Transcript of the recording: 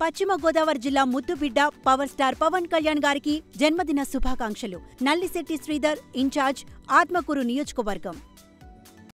పశ్చిమ గోదావరి జిల్లా ముద్దుబిడ్డ పవర్ స్టార్ పవన్ కళ్యాణ్ గారికి జన్మదిన శుభాకాంక్షలు. నల్లిశెట్టి శ్రీధర్ ఇన్ఛార్జ్ ఆత్మకూరు నియోజకవర్గం.